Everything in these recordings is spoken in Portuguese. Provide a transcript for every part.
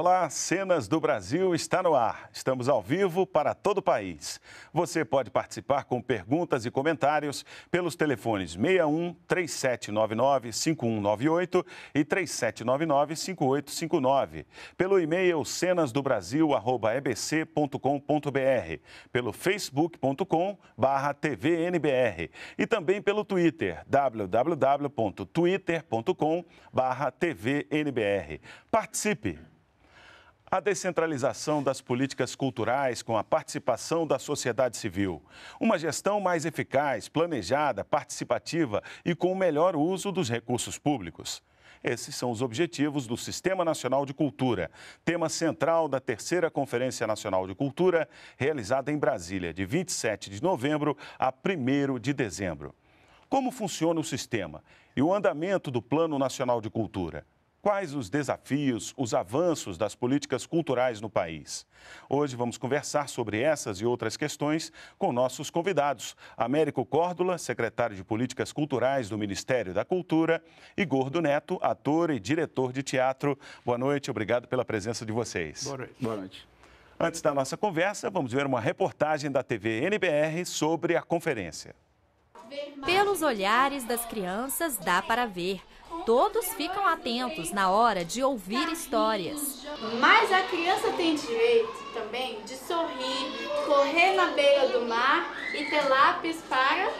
Olá, Cenas do Brasil está no ar. Estamos ao vivo para todo o país. Você pode participar com perguntas e comentários pelos telefones 61 3799 5198 e 3799 5859, pelo e-mail cenasdobrasil@ebc.com.br, pelo facebook.com/tvnbr e também pelo Twitter www.twitter.com/tvnbr. Participe! A descentralização das políticas culturais com a participação da sociedade civil. Uma gestão mais eficaz, planejada, participativa e com o melhor uso dos recursos públicos. Esses são os objetivos do Sistema Nacional de Cultura, tema central da terceira Conferência Nacional de Cultura, realizada em Brasília, de 27 de novembro a 1 de dezembro. Como funciona o sistema e o andamento do Plano Nacional de Cultura? Quais os desafios, os avanços das políticas culturais no país? Hoje vamos conversar sobre essas e outras questões com nossos convidados. Américo Córdula, secretário de Políticas Culturais do Ministério da Cultura, e Gordo Neto, ator e diretor de teatro. Boa noite, obrigado pela presença de vocês. Boa noite. Boa noite. Antes da nossa conversa, vamos ver uma reportagem da TV NBR sobre a conferência. Pelos olhares das crianças dá para ver Todos ficam atentos na hora de ouvir histórias. Mas a criança tem direito também de sorrir, correr na beira do mar e ter lápis para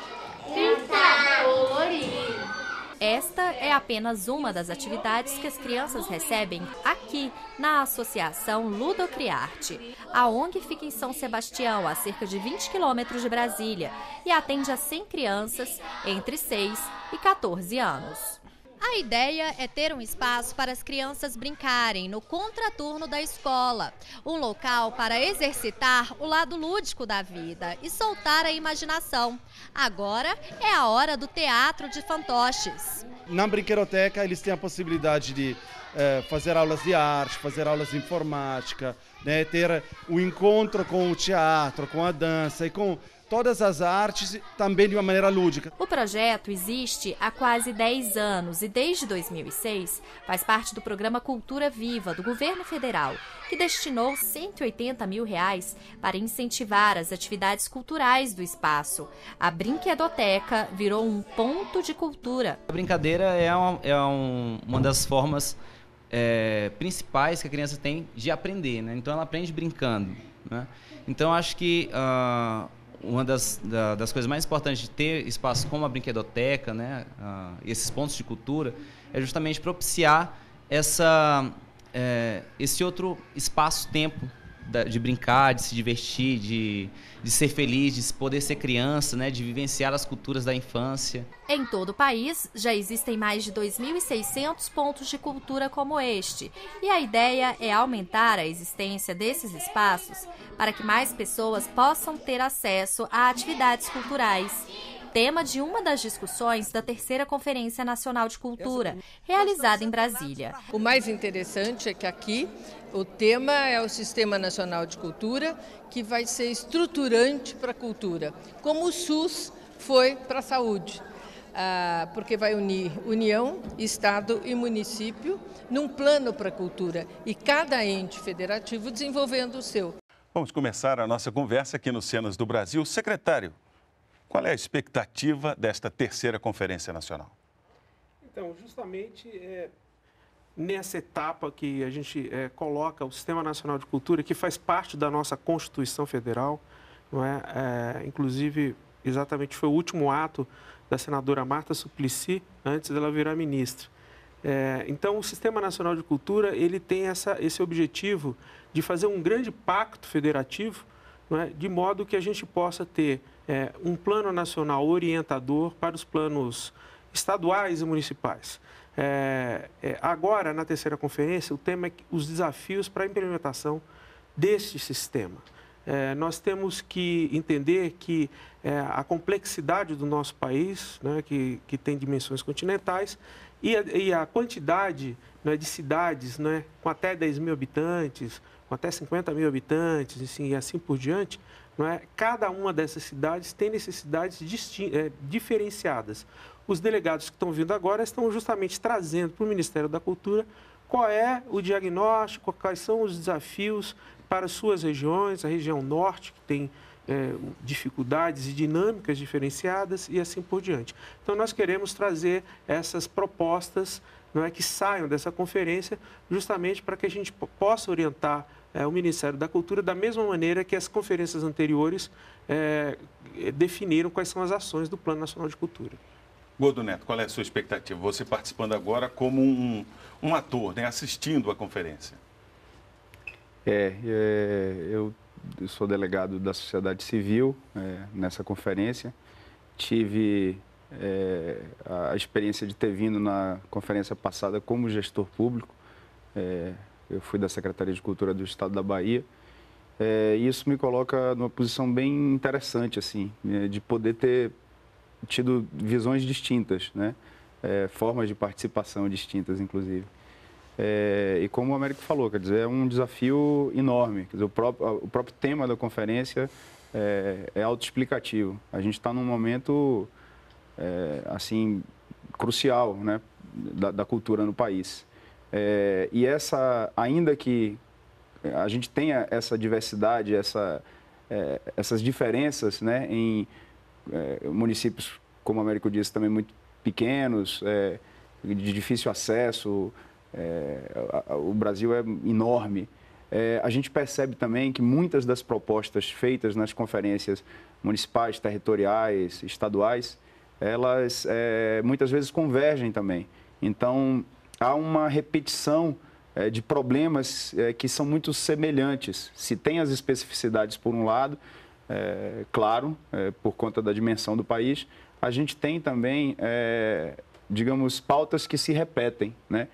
pintar, colorir. Esta é apenas uma das atividades que as crianças recebem aqui na Associação Ludocriarte. A ONG fica em São Sebastião, a cerca de 20 quilômetros de Brasília, e atende a 100 crianças entre 6 e 14 anos. A ideia é ter um espaço para as crianças brincarem no contraturno da escola, um local para exercitar o lado lúdico da vida e soltar a imaginação. Agora é a hora do teatro de fantoches. Na brinquedoteca eles têm a possibilidade de é, fazer aulas de arte, fazer aulas de informática, né, ter o um encontro com o teatro, com a dança e com todas as artes também de uma maneira lúdica. O projeto existe há quase 10 anos e desde 2006 faz parte do programa Cultura Viva do governo federal, que destinou 180 mil reais para incentivar as atividades culturais do espaço. A brinquedoteca virou um ponto de cultura. A brincadeira é, uma, é um, uma das formas é, principais que a criança tem de aprender, né? Então ela aprende brincando. Né? Então acho que uh, uma das, da, das coisas mais importantes de ter espaço como a brinquedoteca, né, uh, esses pontos de cultura, é justamente propiciar essa, é, esse outro espaço-tempo de brincar, de se divertir, de, de ser feliz, de poder ser criança, né, de vivenciar as culturas da infância. Em todo o país, já existem mais de 2.600 pontos de cultura como este, e a ideia é aumentar a existência desses espaços para que mais pessoas possam ter acesso a atividades culturais tema de uma das discussões da terceira Conferência Nacional de Cultura, realizada em Brasília. O mais interessante é que aqui o tema é o Sistema Nacional de Cultura, que vai ser estruturante para a cultura, como o SUS foi para a saúde. Ah, porque vai unir União, Estado e município num plano para a cultura e cada ente federativo desenvolvendo o seu. Vamos começar a nossa conversa aqui no Cenas do Brasil. Secretário, qual é a expectativa desta terceira Conferência Nacional? Então, justamente é, nessa etapa que a gente é, coloca o Sistema Nacional de Cultura, que faz parte da nossa Constituição Federal, não é? é inclusive, exatamente foi o último ato da senadora Marta Suplicy, antes dela virar ministra. É, então, o Sistema Nacional de Cultura ele tem essa, esse objetivo de fazer um grande pacto federativo, é? de modo que a gente possa ter é, um plano nacional orientador para os planos estaduais e municipais. É, é, agora, na terceira conferência, o tema é os desafios para a implementação deste sistema. é, nós temos que entender que é, a complexidade do nosso país, né, que, que tem dimensões continentais, e a, e a quantidade né, de cidades né, com até 10 mil habitantes, com até 50 mil habitantes assim, e assim por diante, é? cada uma dessas cidades tem necessidades é, diferenciadas. Os delegados que estão vindo agora estão justamente trazendo para o Ministério da Cultura qual é o diagnóstico, quais são os desafios para suas regiões, a região norte, que tem é, dificuldades e dinâmicas diferenciadas e assim por diante. Então, nós queremos trazer essas propostas não é, que saiam dessa conferência, justamente para que a gente possa orientar é, o Ministério da Cultura da mesma maneira que as conferências anteriores é, definiram quais são as ações do Plano Nacional de Cultura. Gordo Neto, qual é a sua expectativa? Você participando agora como um, um ator, né, assistindo a conferência. É, é eu sou delegado da sociedade civil é, nessa conferência. Tive é, a experiência de ter vindo na conferência passada como gestor público. Eu fui da Secretaria de Cultura do Estado da Bahia. É, isso me coloca numa posição bem interessante, assim, é, de poder ter tido visões distintas, né? É, formas de participação distintas, inclusive. É, e como o Américo falou, quer dizer, é um desafio enorme. Quer dizer, o, próprio, o próprio tema da conferência é, é autoexplicativo. A gente está num momento, é, assim, crucial, né, da, da cultura no país. É, e essa, ainda que a gente tenha essa diversidade, essa, é, essas diferenças, né, em é, municípios, como o Américo disse, também muito pequenos, de difícil acesso, é, o Brasil é enorme. É, a gente percebe também que muitas das propostas feitas nas conferências municipais, territoriais, estaduais, elas é, muitas vezes convergem também. Então, há uma repetição é, de problemas é, que são muito semelhantes. Se tem as especificidades por um lado, é, claro, por conta da dimensão do país, a gente tem também, digamos, pautas que se repetem, né?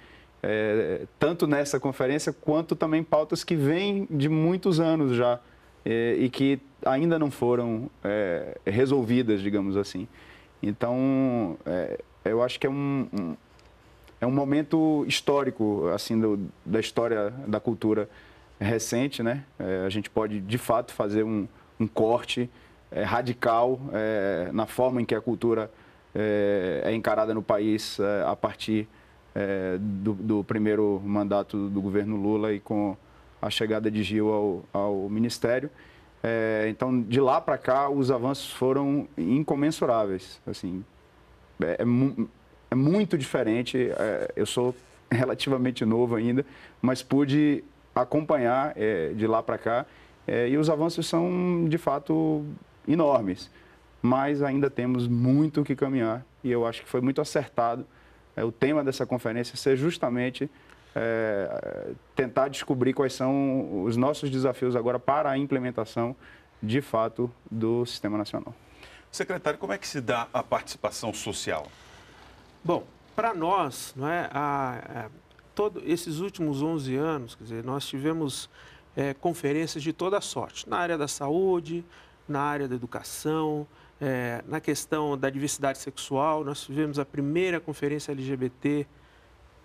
tanto nessa conferência quanto também pautas que vêm de muitos anos já e que ainda não foram resolvidas, digamos assim. Então, eu acho que é um, é um momento histórico assim do, da história da cultura recente, né? É, a gente pode de fato fazer um, um corte é, radical na forma em que a cultura é, encarada no país a partir é, do, do, primeiro mandato do governo Lula e com a chegada de Gil ao, ao ministério. É, então, de lá para cá, os avanços foram incomensuráveis. Assim, é, é, mu muito diferente. É, eu sou relativamente novo ainda, mas pude acompanhar é, de lá para cá é, e os avanços são, de fato, enormes. Mas ainda temos muito que caminhar e eu acho que foi muito acertado é, o tema dessa conferência ser justamente é, tentar descobrir quais são os nossos desafios agora para a implementação, de fato, do Sistema Nacional. Secretário, como é que se dá a participação social? Bom, para nós, não é, a, a, todo, esses últimos 11 anos, quer dizer, nós tivemos é, conferências de toda sorte, na área da saúde, na área da educação, é, na questão da diversidade sexual, nós tivemos a primeira conferência LGBT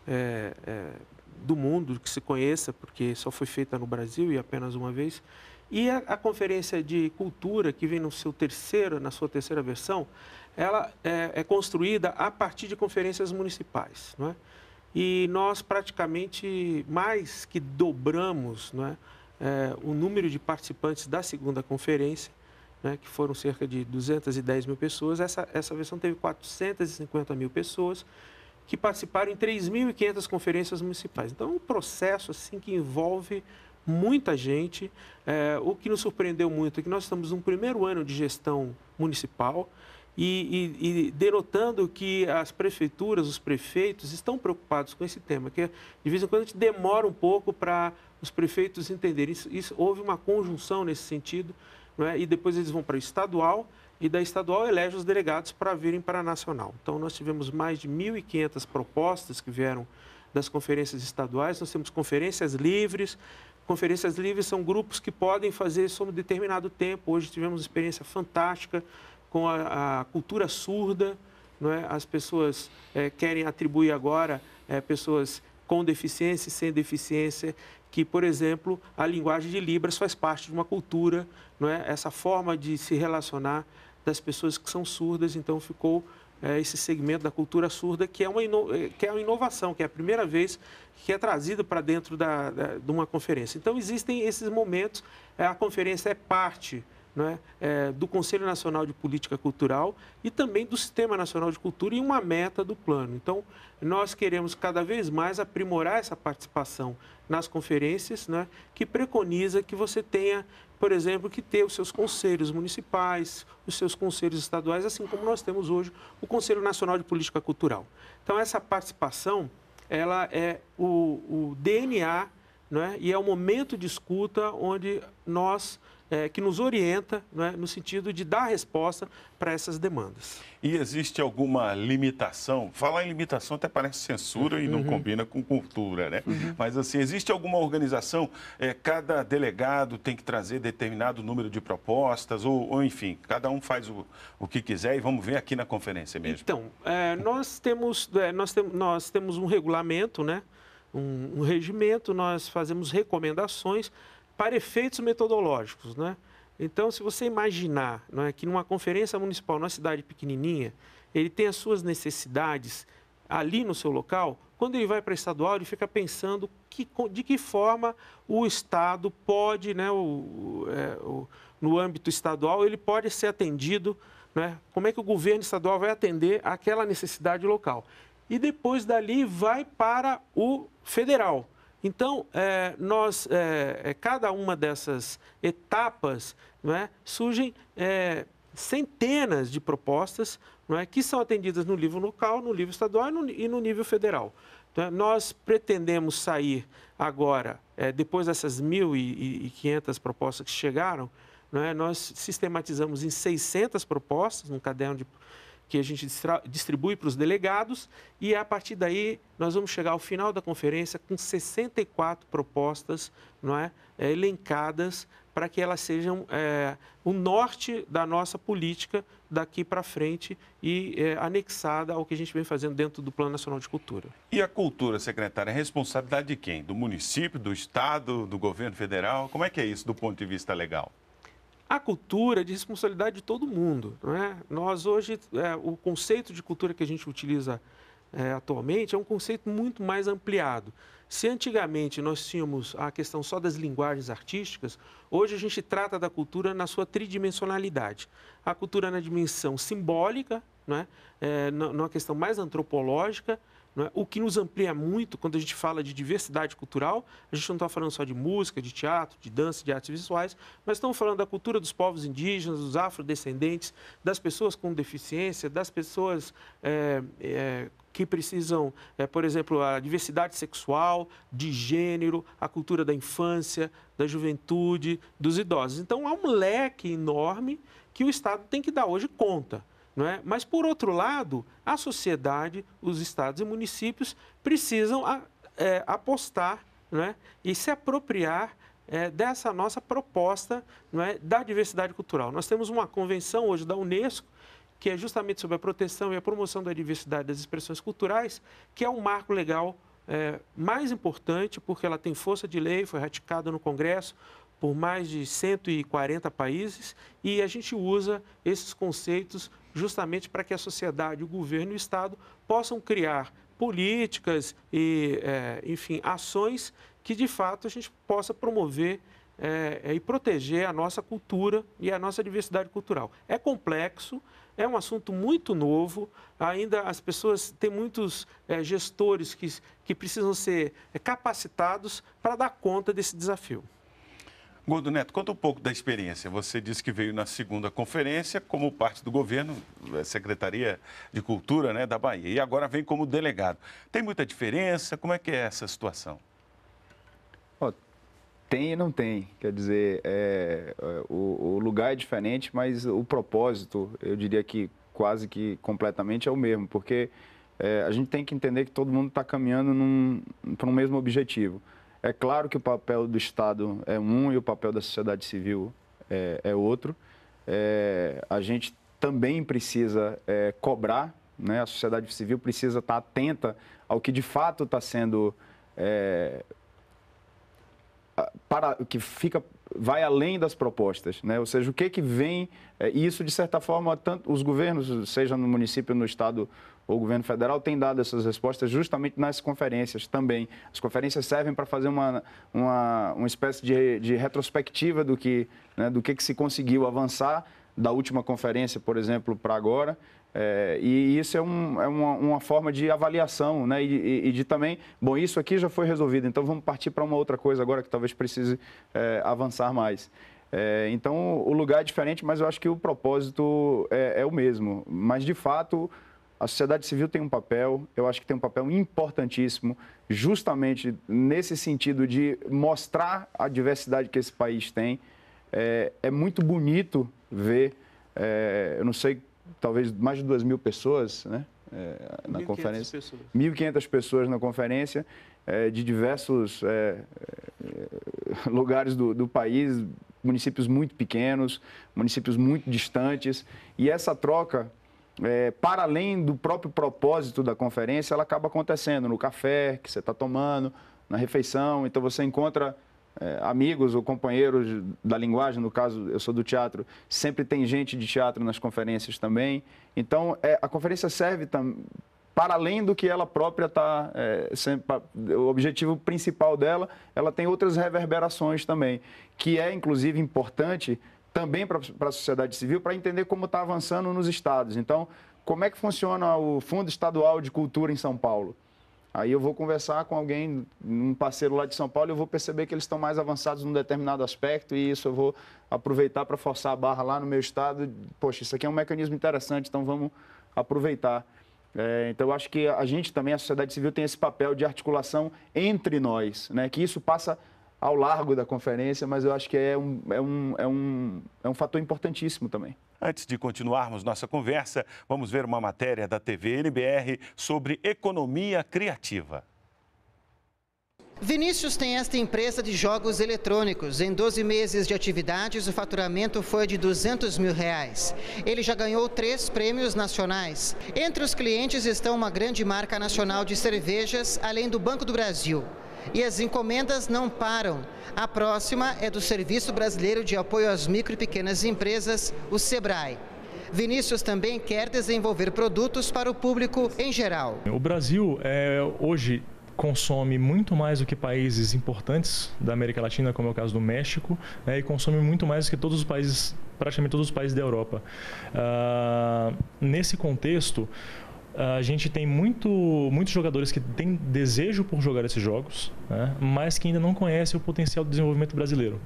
é, é, do mundo que se conheça, porque só foi feita no Brasil e apenas uma vez. E a, a, conferência de cultura, que vem no seu terceiro, na sua terceira versão, ela é, é construída a partir de conferências municipais. Não é? E nós praticamente mais que dobramos não é, é o número de participantes da segunda conferência né, que foram cerca de 210 mil pessoas. Essa, essa versão teve 450 mil pessoas que participaram em 3.500 conferências municipais. Então, é um processo assim que envolve muita gente. É, o que nos surpreendeu muito é que nós estamos no primeiro ano de gestão municipal e, e, e, denotando que as prefeituras, os prefeitos estão preocupados com esse tema, que de vez em quando a gente demora um pouco para os prefeitos entenderem. Isso, isso, houve uma conjunção nesse sentido é? e depois eles vão para o estadual, e da estadual elege os delegados para virem para a nacional. Então, nós tivemos mais de 1.500 propostas que vieram das conferências estaduais, nós temos conferências livres, conferências livres são grupos que podem fazer sobre determinado tempo. Hoje tivemos uma experiência fantástica com a, a cultura surda. Não é? As pessoas é, querem atribuir agora é, pessoas com deficiência e sem deficiência, que, por exemplo, a linguagem de Libras faz parte de uma cultura, não é? essa forma de se relacionar das pessoas que são surdas, então ficou é, esse segmento da cultura surda, que é, uma é, que é uma inovação, que é a primeira vez que é trazido para dentro da, da, de uma conferência. Então, existem esses momentos, é, a conferência é parte é, é, do Conselho Nacional de Política Cultural e também do Sistema Nacional de Cultura e uma meta do plano. Então, nós queremos cada vez mais aprimorar essa participação nas conferências, né, que preconiza que você tenha por exemplo, que ter os seus conselhos municipais, os seus conselhos estaduais, assim como nós temos hoje o Conselho Nacional de Política Cultural. Então, essa participação, ela é o, o DNA né, e é o momento de escuta onde nós é, que nos orienta é, no sentido de dar resposta para essas demandas. E existe alguma limitação? Falar em limitação até parece censura e não uhum. combina com cultura, né? Uhum. Mas assim, existe alguma organização, é, cada delegado tem que trazer determinado número de propostas, ou, ou enfim, cada um faz o, o que quiser e vamos ver aqui na conferência mesmo. Então, é, nós, temos, é, nós, tem, nós temos um regulamento, né? Um, um regimento, nós fazemos recomendações para efeitos metodológicos, né? Então, se você imaginar é, que numa conferência municipal, numa cidade pequenininha, ele tem as suas necessidades ali no seu local, quando ele vai para estadual, ele fica pensando que, de que forma o Estado pode, né, o, é, o, no âmbito estadual, ele pode ser atendido, né, como é que o governo estadual vai atender aquela necessidade local. E depois dali vai para o federal. Então, é, nós, é, é, cada uma dessas etapas é, surgem é, centenas de propostas é, que são atendidas no nível local, no nível estadual e no, e no nível federal. Então, nós pretendemos sair agora, depois dessas 1.500 propostas que chegaram, nós sistematizamos em 600 propostas, num caderno de que a gente distribui para os delegados e a partir daí nós vamos chegar ao final da conferência com 64 propostas não é, é elencadas para que elas sejam é, o norte da nossa política daqui para frente e é, anexada ao que a gente vem fazendo dentro do Plano Nacional de Cultura. E a cultura, secretária, é responsabilidade de quem? Do município, do Estado, do governo federal? Como é que é isso do ponto de vista legal? A cultura é de responsabilidade de todo mundo. Não é? Nós hoje, é, o conceito de cultura que a gente utiliza é, atualmente é um conceito muito mais ampliado. Se antigamente nós tínhamos a questão só das linguagens artísticas, hoje a gente trata da cultura na sua tridimensionalidade. A cultura na dimensão simbólica, não é? É, numa questão mais antropológica, é? O que nos amplia muito quando a gente fala de diversidade cultural, a gente não está falando só de música, de teatro, de dança, de artes visuais, mas estamos falando da cultura dos povos indígenas, dos afrodescendentes, das pessoas com deficiência, das pessoas é, é, que precisam, é, por exemplo, a diversidade sexual, de gênero, a cultura da infância, da juventude, dos idosos. Então, há um leque enorme que o Estado tem que dar hoje conta. Não é? Mas, por outro lado, a sociedade, os estados e municípios precisam é, apostar não é? e se apropriar é, dessa nossa proposta não é? da diversidade cultural. Nós temos uma convenção hoje da Unesco, que é justamente sobre a proteção e a promoção da diversidade das expressões culturais, que é um marco legal é, mais importante, porque ela tem força de lei, foi ratificada no Congresso, por mais de 140 países e a gente usa esses conceitos justamente para que a sociedade, o governo e o Estado possam criar políticas e, é, enfim, ações que de fato a gente possa promover é, é, e proteger a nossa cultura e a nossa diversidade cultural. É complexo, é um assunto muito novo, ainda as pessoas têm muitos é, gestores que, que precisam ser é, capacitados para dar conta desse desafio. Gordo Neto, conta um pouco da experiência. Você disse que veio na segunda conferência como parte do governo, eh, Secretaria de Cultura né, da Bahia, e agora vem como delegado. Tem muita diferença? Como é que é essa situação? Oh, tem e não tem. Quer dizer, é, é, o, o lugar é diferente, mas o propósito, eu diria que quase que completamente é o mesmo, porque é, a gente tem que entender que todo mundo está caminhando para um mesmo objetivo É claro que o papel do Estado é um e o papel da sociedade civil é, é outro. É, a gente também precisa é, cobrar, né? a sociedade civil precisa estar atenta ao que de fato está sendo é, para que fica vai além das propostas, né? Ou seja, o que que vem é, isso de certa forma tanto os governos, seja no município, no estado ou governo federal, tem dado essas respostas justamente nas conferências também. As conferências servem para fazer uma, uma, uma espécie de, de retrospectiva do que né, do que que se conseguiu avançar da última conferência, por exemplo, para agora é, e isso é, um, é uma, uma, forma de avaliação, né? E, e, e, de também, bom, isso aqui já foi resolvido, então vamos partir para uma outra coisa agora que talvez precise é, avançar mais. É, então, o lugar é diferente, mas eu acho que o propósito é, é, o mesmo. Mas, de fato, a sociedade civil tem um papel, eu acho que tem um papel importantíssimo, justamente nesse sentido de mostrar a diversidade que esse país tem. É, é muito bonito ver, é, eu não sei talvez mais de 2 mil pessoas né, é, na conferência. 1.500 pessoas na conferência, é, de diversos é, é, lugares do, do país, municípios muito pequenos, municípios muito distantes. E essa troca, é, para além do próprio propósito da conferência, ela acaba acontecendo no café que você está tomando, na refeição. Então você encontra é, amigos ou companheiros da linguagem, no caso eu sou do teatro, sempre tem gente de teatro nas conferências também. Então é, a conferência serve para além do que ela própria está, é, o objetivo principal dela, ela tem outras reverberações também, que é inclusive importante também para a sociedade civil para entender como está avançando nos estados. Então, como é que funciona o Fundo Estadual de Cultura em São Paulo? Aí eu vou conversar com alguém, um parceiro lá de São Paulo, e eu vou perceber que eles estão mais avançados num determinado aspecto e isso eu vou aproveitar para forçar a barra lá no meu estado. Poxa, isso aqui é um mecanismo interessante, então vamos aproveitar. É, então eu acho que a gente também, a sociedade civil, tem esse papel de articulação entre nós, né? que isso passa ao largo da conferência, mas eu acho que é um, é um, é um, é um fator importantíssimo também. Antes de continuarmos nossa conversa, vamos ver uma matéria da TV NBR sobre economia criativa. Vinícius tem esta empresa de jogos eletrônicos. Em 12 meses de atividades, o faturamento foi de 200 mil reais. Ele já ganhou três prêmios nacionais. Entre os clientes estão uma grande marca nacional de cervejas, além do Banco do Brasil. E as encomendas não param. A próxima é do Serviço Brasileiro de Apoio às Micro e Pequenas Empresas, o SEBRAE. Vinícius também quer desenvolver produtos para o público em geral. O Brasil é, hoje consome muito mais do que países importantes da América Latina, como é o caso do México, né, e consome muito mais do que todos os países, praticamente todos os países da Europa. Uh, nesse contexto, a gente tem muito, muitos jogadores que têm desejo por jogar esses jogos, né, mas que ainda não conhecem o potencial do desenvolvimento brasileiro.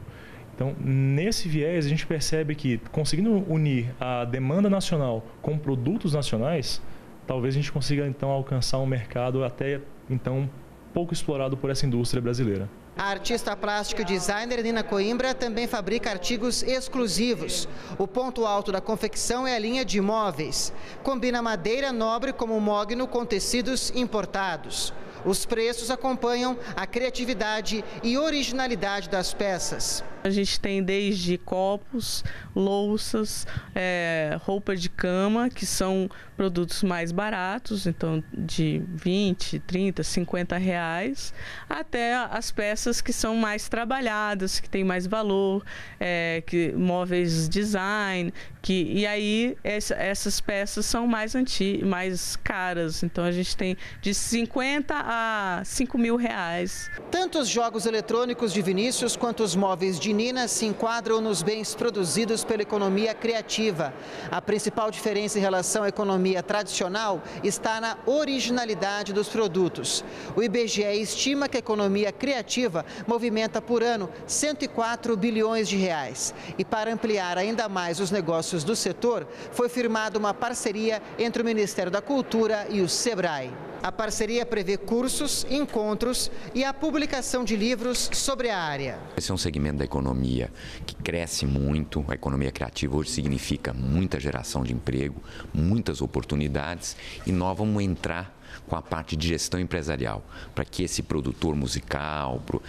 Então, nesse viés, a gente percebe que conseguindo unir a demanda nacional com produtos nacionais, talvez a gente consiga então alcançar um mercado até então pouco explorado por essa indústria brasileira. A artista plástica e designer Nina Coimbra também fabrica artigos exclusivos. O ponto alto da confecção é a linha de móveis. Combina madeira nobre como mogno com tecidos importados. Os preços acompanham a criatividade e originalidade das peças. A gente tem desde copos, louças, é, roupa de cama, que são produtos mais baratos, então de 20, 30, 50 reais, até as peças que são mais trabalhadas, que têm mais valor, é, que, móveis design, que, e aí essa, essas peças são mais, anti, mais caras, então a gente tem de 50 a 5 mil reais. Tanto os jogos eletrônicos de Vinícius quanto os móveis de Nina se enquadram nos bens produzidos pela economia criativa. A principal diferença em relação à economia tradicional está na originalidade dos produtos. O IBGE estima que a economia criativa movimenta por ano 104 bilhões de reais. E para ampliar ainda mais os negócios do setor, foi firmada uma parceria entre o Ministério da Cultura e o SEBRAE. A parceria prevê cursos, encontros e a publicação de livros sobre a área. Esse é um segmento da economia que cresce muito. A economia criativa hoje significa muita geração de emprego, muitas oportunidades e nós vamos entrar com a parte de gestão empresarial, para que esse produtor musical, pro,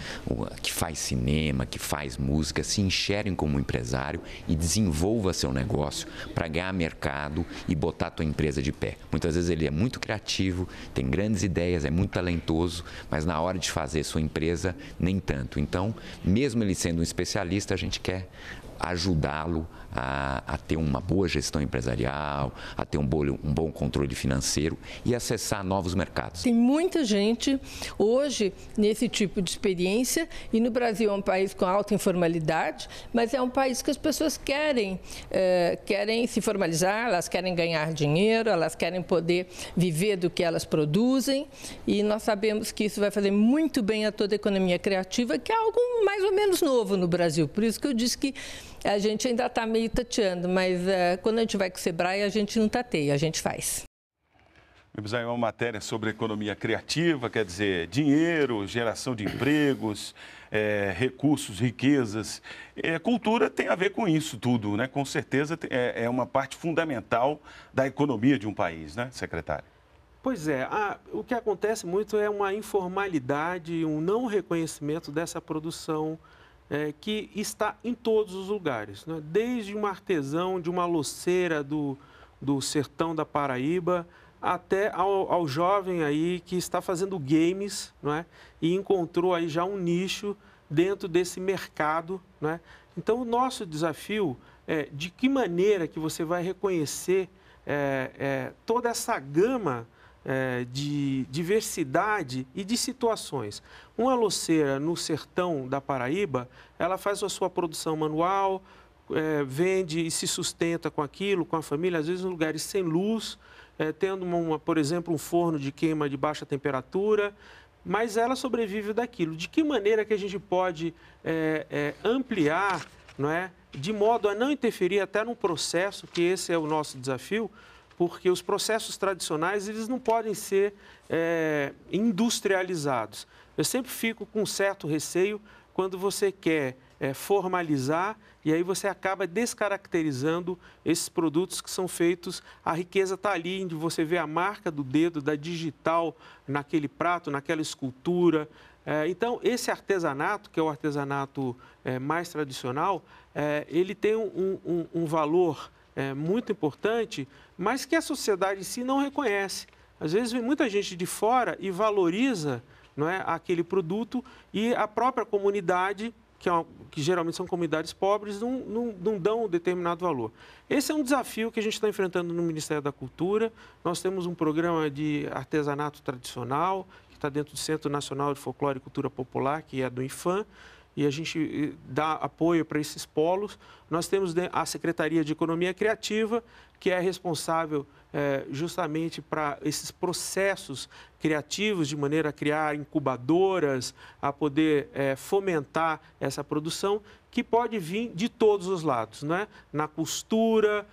que faz cinema, que faz música, se enxergue como empresário e desenvolva seu negócio para ganhar mercado e botar a tua empresa de pé. Muitas vezes ele é muito criativo, tem grandes ideias, é muito talentoso, mas na hora de fazer sua empresa, nem tanto. Então, mesmo ele sendo um especialista, a gente quer ajudá-lo a, a, ter uma boa gestão empresarial, a ter um bom, um bom controle financeiro e acessar novos mercados. Tem muita gente hoje nesse tipo de experiência e no Brasil é um país com alta informalidade, mas é um país que as pessoas querem, é, querem se formalizar, elas querem ganhar dinheiro, elas querem poder viver do que elas produzem e nós sabemos que isso vai fazer muito bem a toda a economia criativa, que é algo mais ou menos novo no Brasil. Por isso que eu disse que a gente ainda está meio tateando, mas uh, quando a gente vai com o Sebrae, a gente não tateia, a gente faz. Vamos aí uma matéria sobre economia criativa, quer dizer, dinheiro, geração de empregos, é, recursos, riquezas. É, cultura tem a ver com isso tudo, né? Com certeza é, é, uma parte fundamental da economia de um país, né, secretário? Pois é, a, o que acontece muito é uma informalidade, um não reconhecimento dessa produção é, que está em todos os lugares, né? desde um artesão de uma loceira do, do sertão da Paraíba até ao, ao, jovem aí que está fazendo games não é? e encontrou aí já um nicho dentro desse mercado. Não é? Então, o nosso desafio é de que maneira que você vai reconhecer é, é, toda essa gama é, de diversidade e de situações. Uma loceira no sertão da Paraíba, ela faz a sua produção manual, é, vende e se sustenta com aquilo, com a família, às vezes em lugares sem luz, é, tendo, uma, por exemplo, um forno de queima de baixa temperatura, mas ela sobrevive daquilo. De que maneira que a gente pode é, é, ampliar, não é, de modo a não interferir até no processo, que esse é o nosso desafio, porque os processos tradicionais eles não podem ser é, industrializados. Eu sempre fico com um certo receio quando você quer é, formalizar e aí você acaba descaracterizando esses produtos que são feitos. A riqueza está ali, onde você vê a marca do dedo, da digital naquele prato, naquela escultura. É, então, esse artesanato, que é o artesanato é, mais tradicional, é, ele tem um, um, um valor é, muito importante, mas que a sociedade em si não reconhece. Às vezes vem muita gente de fora e valoriza não é, aquele produto e a própria comunidade, que, é uma, que geralmente são comunidades pobres, não, não, não, dão um determinado valor. Esse é um desafio que a gente está enfrentando no Ministério da Cultura. Nós temos um programa de artesanato tradicional, que está dentro do Centro Nacional de Folclore e Cultura Popular, que é do IFAM e a gente dá apoio para esses polos. Nós temos a Secretaria de Economia Criativa, que é responsável é, justamente para esses processos criativos, de maneira a criar incubadoras, a poder é, fomentar essa produção, que pode vir de todos os lados, né? na costura,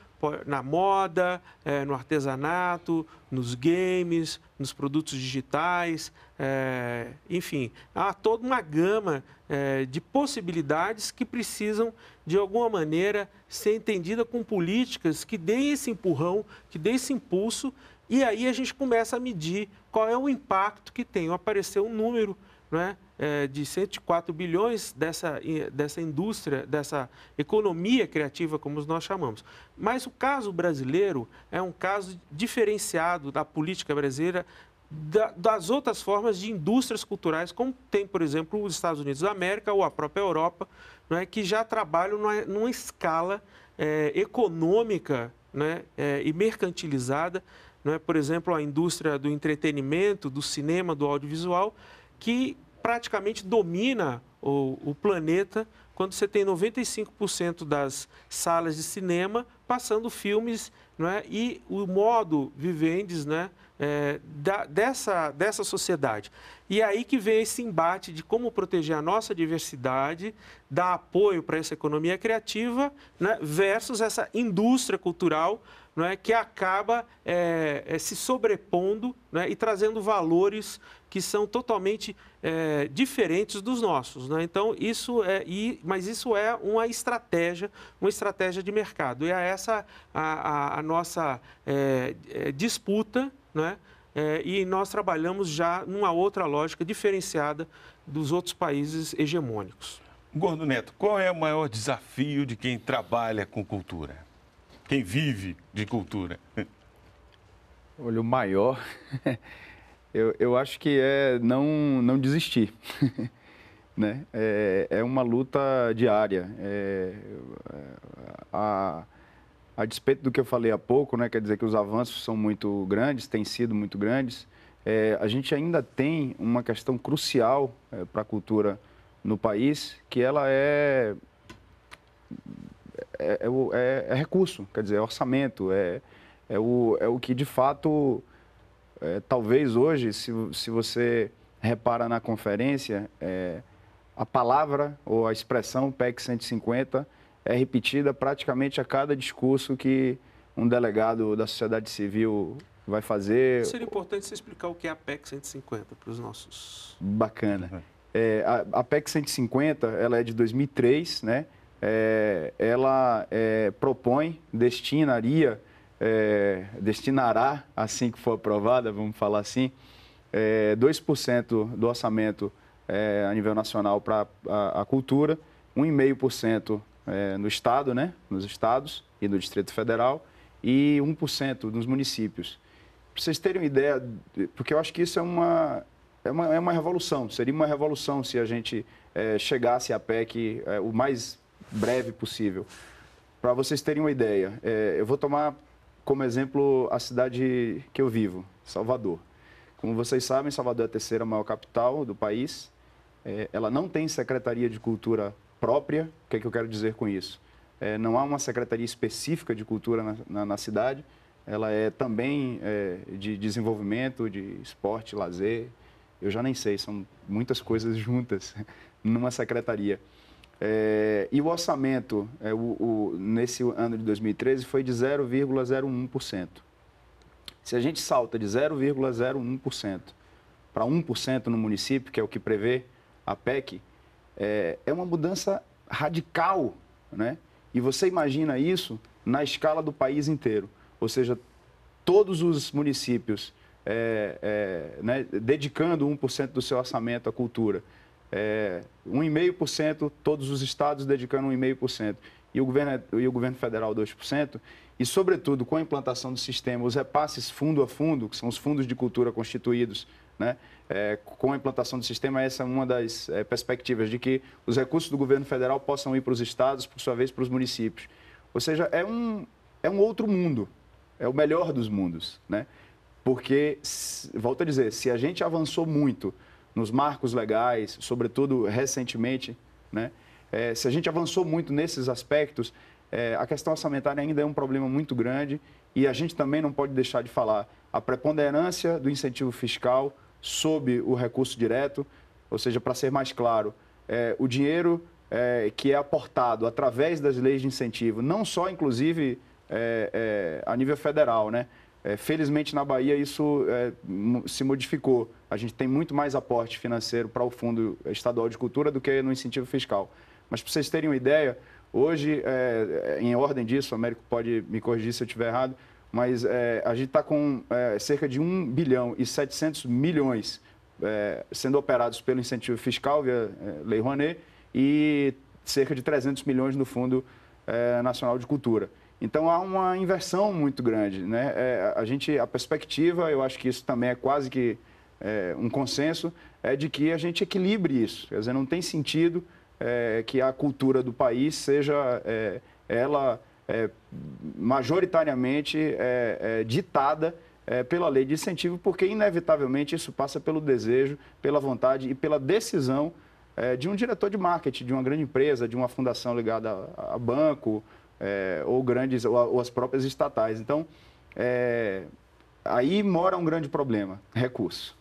na moda, é, no artesanato, nos games, nos produtos digitais, é, enfim, há toda uma gama é, de possibilidades que precisam, de alguma maneira, ser entendida com políticas que deem esse empurrão, que deem esse impulso, e aí a gente começa a medir qual é o impacto que tem. Apareceu um número, não é? É, de 104 bilhões dessa, dessa indústria, dessa economia criativa, como nós chamamos. Mas o caso brasileiro é um caso diferenciado da política brasileira da, das outras formas de indústrias culturais, como tem, por exemplo, os Estados Unidos da América ou a própria Europa, não é, que já trabalham numa, numa escala é, econômica né, é, e mercantilizada. Não é? Por exemplo, a indústria do entretenimento, do cinema, do audiovisual, que praticamente domina o, o planeta quando você tem 95% das salas de cinema passando filmes não é? e o modo vivendes né? É, da, dessa, dessa sociedade. E é aí que vem esse embate de como proteger a nossa diversidade, dar apoio para essa economia criativa né? versus essa indústria cultural não é, que acaba é, é, se sobrepondo né, e trazendo valores que são totalmente é, diferentes dos nossos. Né? Então, isso é, e, mas isso é uma estratégia, uma estratégia de mercado. E é essa a, a, a nossa é, é, disputa né, é, e nós trabalhamos já numa outra lógica diferenciada dos outros países hegemônicos. Gordo Neto, qual é o maior desafio de quem trabalha com cultura? Quem vive de cultura? Olha, o maior, eu, eu acho que é não, não desistir. né? É, é uma luta diária. É, a, a despeito do que eu falei há pouco, né? quer dizer que os avanços são muito grandes, têm sido muito grandes, é, a gente ainda tem uma questão crucial é, para a cultura no país, que ela é é, é, é, é, recurso, quer dizer, é orçamento, é, é, o, é o que de fato, é, talvez hoje, se, se você repara na conferência, a palavra ou a expressão PEC 150 é repetida praticamente a cada discurso que um delegado da sociedade civil vai fazer. Seria importante você explicar o que é a PEC 150 para os nossos. Bacana. Uhum. É, a, a, PEC 150, ela é de 2003, né? É, ela é, propõe, destinaria, é, destinará, assim que for aprovada, vamos falar assim, é, 2% do orçamento é, a nível nacional para a, a, cultura, 1,5% é, no Estado, né? nos estados e no Distrito Federal, e 1% nos municípios. Para vocês terem uma ideia, porque eu acho que isso é uma, é uma, é uma revolução. Seria uma revolução se a gente é, chegasse à PEC é, o mais breve possível. Para vocês terem uma ideia, é, eu vou tomar como exemplo a cidade que eu vivo, Salvador. Como vocês sabem, Salvador é a terceira maior capital do país. É, ela não tem secretaria de cultura própria. O que, é que eu quero dizer com isso? É, não há uma secretaria específica de cultura na, na, na cidade. Ela é também é, de desenvolvimento, de esporte, lazer, eu já nem sei, são muitas coisas juntas numa secretaria. É, e o orçamento é, o, o, nesse ano de 2013 foi de 0,01%. Se a gente salta de 0,01% para 1% no município, que é o que prevê a PEC, é, é uma mudança radical. Né? E você imagina isso na escala do país inteiro. Ou seja, todos os municípios é, é, né, dedicando 1% do seu orçamento à cultura. É, 1,5%, todos os estados dedicando 1,5%, e o governo, e o governo federal 2%, e, sobretudo, com a implantação do sistema, os repasses fundo a fundo, que são os fundos de cultura constituídos, né, é, com a implantação do sistema, essa é uma das é, perspectivas de que os recursos do governo federal possam ir para os estados, por sua vez, para os municípios. Ou seja, é um, é um outro mundo, é o melhor dos mundos, né? Porque, volto a dizer, se a gente avançou muito nos marcos legais, sobretudo recentemente, né, é, se a gente avançou muito nesses aspectos, é, a questão orçamentária ainda é um problema muito grande e a gente também não pode deixar de falar a preponderância do incentivo fiscal sob o recurso direto, ou seja, para ser mais claro, é, o dinheiro é, que é aportado através das leis de incentivo, não só, inclusive, é, é, a nível federal, né? É, felizmente, na Bahia, isso se modificou. A gente tem muito mais aporte financeiro para o Fundo Estadual de Cultura do que no incentivo fiscal. Mas, para vocês terem uma ideia, hoje, é, em ordem disso, o Américo pode me corrigir se eu estiver errado, mas é, a gente está com é, cerca de 1 bilhão e 700 milhões é, sendo operados pelo incentivo fiscal, via Lei Rouanet, e cerca de 300 milhões no Fundo Nacional de Cultura. Então há uma inversão muito grande. Né? É, a, gente, a perspectiva, eu acho que isso também é quase que é, um consenso, é de que a gente equilibre isso. Quer dizer, não tem sentido é, que a cultura do país seja é, ela é, majoritariamente é, ditada pela lei de incentivo, porque inevitavelmente isso passa pelo desejo, pela vontade e pela decisão de um diretor de marketing, de uma grande empresa, de uma fundação ligada a, a banco, é, ou grandes, ou, ou, as próprias estatais. Então, é, aí mora um grande problema, recurso.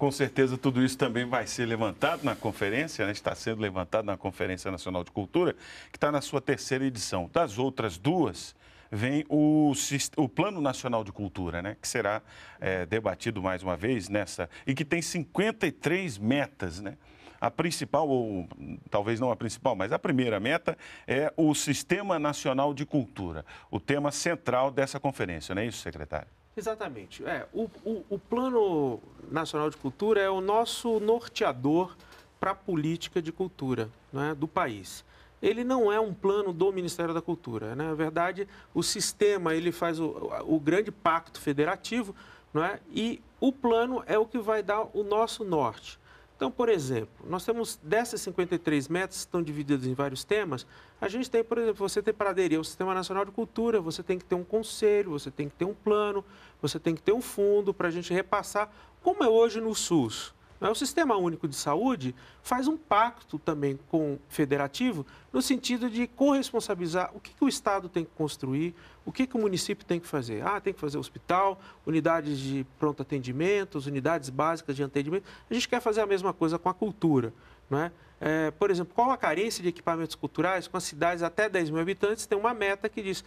Com certeza tudo isso também vai ser levantado na conferência, né? está sendo levantado na Conferência Nacional de Cultura, que está na sua terceira edição. Das outras duas, vem o, o Plano Nacional de Cultura, né? que será é, debatido mais uma vez nessa, e que tem 53 metas. Né? A principal, ou talvez não a principal, mas a primeira meta é o Sistema Nacional de Cultura, o tema central dessa conferência, não é isso, secretário? Exatamente. É, o, o, o Plano Nacional de Cultura é o nosso norteador para a política de cultura né, do país. Ele não é um plano do Ministério da Cultura. Né? Na verdade, o sistema ele faz o, o grande pacto federativo não é? e o plano é o que vai dar o nosso norte. Então, por exemplo, nós temos dessas 53 metas que estão divididas em vários temas. A gente tem, por exemplo, você tem para aderir ao Sistema Nacional de Cultura, você tem que ter um conselho, você tem que ter um plano, você tem que ter um fundo para a gente repassar, como é hoje no SUS. O Sistema Único de Saúde faz um pacto também com o federativo, no sentido de corresponsabilizar o que, que o Estado tem que construir, o que, que o município tem que fazer. Ah, tem que fazer hospital, unidades de pronto atendimento, unidades básicas de atendimento. A gente quer fazer a mesma coisa com a cultura. É? É, por exemplo, qual a carência de equipamentos culturais? Com as cidades até 10 mil habitantes, tem uma meta que diz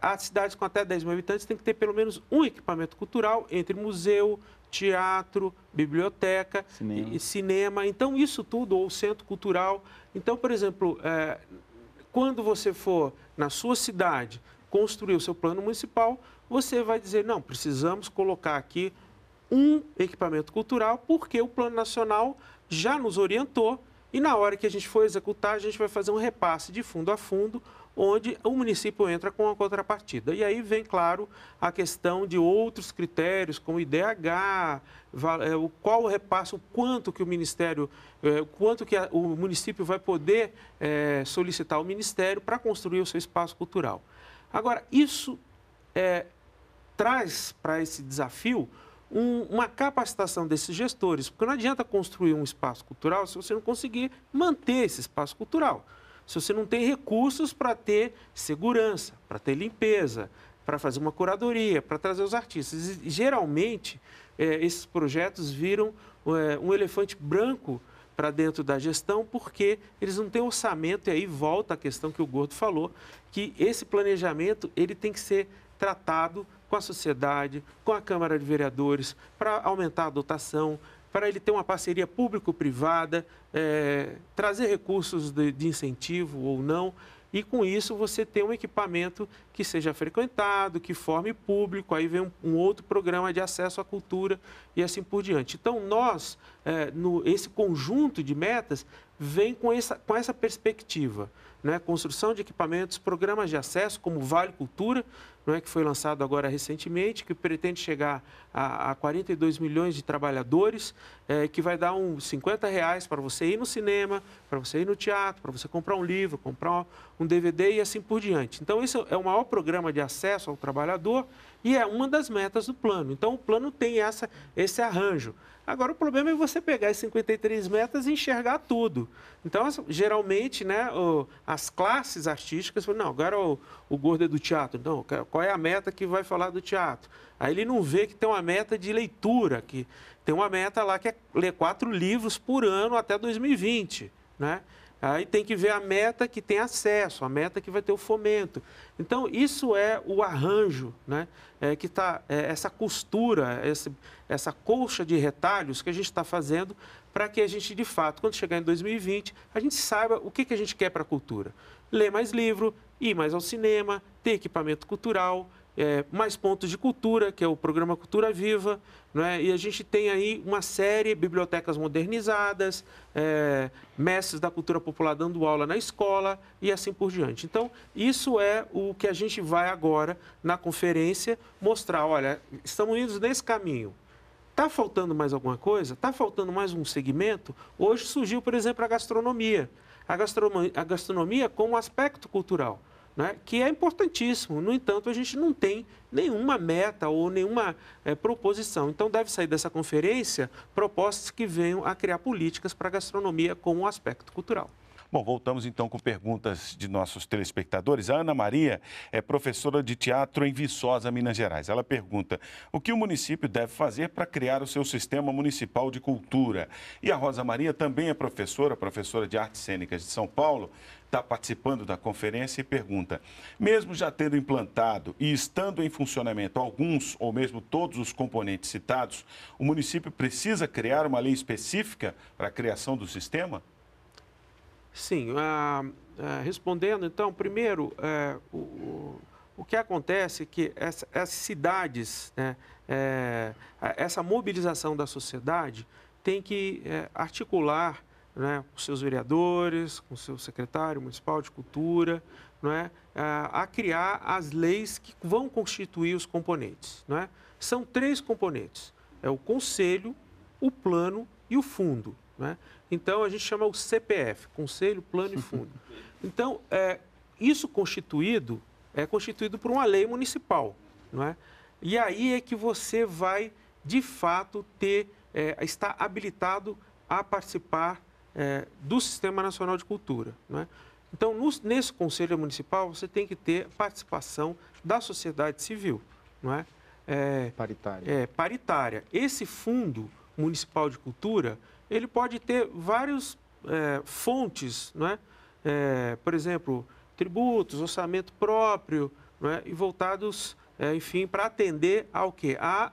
as cidades com até 10 mil habitantes têm que ter pelo menos um equipamento cultural entre museu, teatro, biblioteca cinema. e cinema. Então, isso tudo, ou centro cultural. Então, por exemplo, é, quando você for na sua cidade construir o seu plano municipal, você vai dizer, não, precisamos colocar aqui um equipamento cultural, porque o plano nacional já nos orientou e na hora que a gente for executar, a gente vai fazer um repasse de fundo a fundo onde o município entra com a contrapartida. E aí vem, claro, a questão de outros critérios, como IDH, é, o qual o repasse, o quanto que o Ministério, é, quanto que o município vai poder é, solicitar ao Ministério para construir o seu espaço cultural. Agora, isso é, traz para esse desafio um, uma capacitação desses gestores, porque não adianta construir um espaço cultural se você não conseguir manter esse espaço cultural se você não tem recursos para ter segurança, para ter limpeza, para fazer uma curadoria, para trazer os artistas. E, geralmente, é, esses projetos viram é, um elefante branco para dentro da gestão, porque eles não têm orçamento, e aí volta a questão que o Gordo falou, que esse planejamento ele tem que ser tratado com a sociedade, com a Câmara de Vereadores, para aumentar a dotação, para ele ter uma parceria público-privada, é, trazer recursos de, de incentivo ou não, e com isso você ter um equipamento que seja frequentado, que forme público, aí vem um, um, outro programa de acesso à cultura e assim por diante. Então, nós, é, no, esse conjunto de metas, vem com essa, com essa perspectiva. Né? Construção de equipamentos, programas de acesso, como Vale Cultura, não é, que foi lançado agora recentemente, que pretende chegar a, a 42 milhões de trabalhadores, é, que vai dar uns 50 reais para você ir no cinema, para você ir no teatro, para você comprar um livro, comprar um DVD e assim por diante. Então, esse é o maior programa de acesso ao trabalhador e é uma das metas do plano. Então, o plano tem essa, esse arranjo. Agora, o problema é você pegar as 53 metas e enxergar tudo. Então, geralmente, né, as classes artísticas falam, não, agora o, o gordo é do teatro. Não, qual é a meta que vai falar do teatro? Aí ele não vê que tem uma meta de leitura, que tem uma meta lá que é ler quatro livros por ano até 2020, né? Aí tem que ver a meta que tem acesso, a meta que vai ter o fomento. Então, isso é o arranjo, né? É, que está, é, essa costura, esse, essa colcha de retalhos que a gente está fazendo para que a gente, de fato, quando chegar em 2020, a gente saiba o que, que a gente quer para a cultura. Ler mais livro, ir mais ao cinema, ter equipamento cultural, é, mais pontos de cultura, que é o programa Cultura Viva, é? e a gente tem aí uma série, bibliotecas modernizadas, é, mestres da cultura popular dando aula na escola e assim por diante. Então, isso é o que a gente vai agora na conferência mostrar, olha, estamos indo nesse caminho. Está faltando mais alguma coisa? Está faltando mais um segmento? Hoje surgiu, por exemplo, a gastronomia. A gastronomia, a gastronomia como aspecto cultural né, que é importantíssimo. No entanto, a gente não tem nenhuma meta ou nenhuma é, proposição. Então, deve sair dessa conferência propostas que venham a criar políticas para a gastronomia como um aspecto cultural. Bom, voltamos então com perguntas de nossos telespectadores. A Ana Maria é professora de teatro em Viçosa, Minas Gerais. Ela pergunta: o que o município deve fazer para criar o seu sistema municipal de cultura? E a Rosa Maria também é professora, professora de artes cênicas de São Paulo está participando da conferência e pergunta: mesmo já tendo implantado e estando em funcionamento alguns ou mesmo todos os componentes citados, o município precisa criar uma lei específica para a criação do sistema? Sim. Ah, ah, respondendo, então, primeiro, é, o, o que acontece é que essa, as cidades, né, é, essa mobilização da sociedade tem que articular né, com seus vereadores, com seu secretário municipal de cultura, não é, a criar as leis que vão constituir os componentes. Não é? São três componentes: é o conselho, o plano e o fundo. Não é? Então a gente chama o CPF, conselho, plano e fundo. Então é, isso constituído é constituído por uma lei municipal, não é? E aí é que você vai de fato ter é, estar habilitado a participar é, do Sistema Nacional de Cultura. Não é? Então, no, nesse Conselho Municipal, você tem que ter participação da sociedade civil. Não é? É, paritária. É, paritária. Esse Fundo Municipal de Cultura, ele pode ter várias é, fontes, não é? é? por exemplo, tributos, orçamento próprio, não é? e voltados, é, enfim, para atender ao quê? A,